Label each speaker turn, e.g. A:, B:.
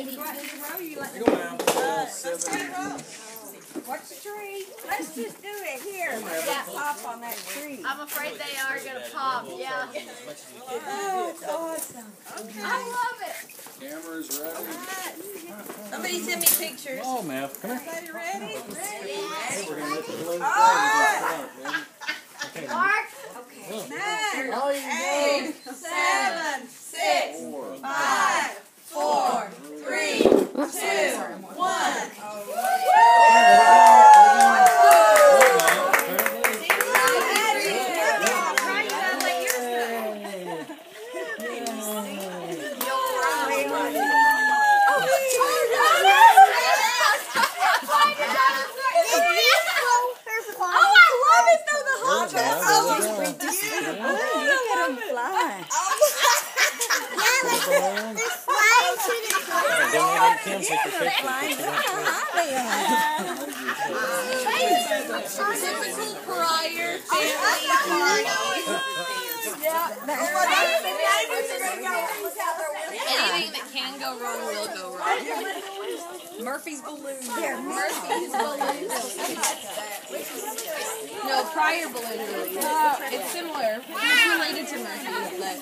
A: Uh, Watch the tree. Let's just do it here. Let that pop on that tree.
B: I'm afraid they are gonna pop. Yeah.
A: Oh, it's awesome.
B: I love it.
C: Camera's ready.
A: Somebody send me pictures.
C: Oh, man, come here.
A: Everybody ready?
C: We're gonna hit
B: it though. The hot
C: Yeah,
A: Oh,
C: there we go.
A: Look at them fly.
C: Oh, yeah, don't let him cancel the picture. 'cause you don't-
B: Typical prior family Anything that can go wrong will go wrong.
A: Murphy's balloon.
B: Murphy's balloon. Prior balloon release. It's similar. It's related to Murphy's, but.